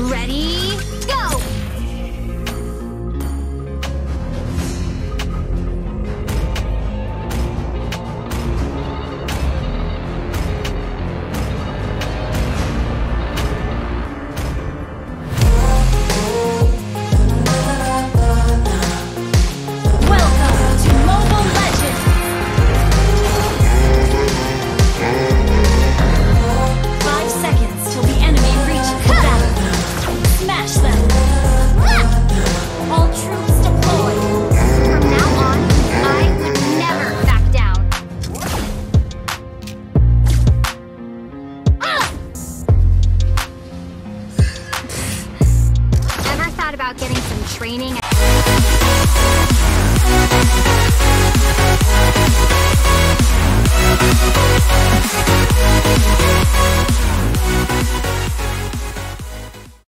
Ready? about getting some training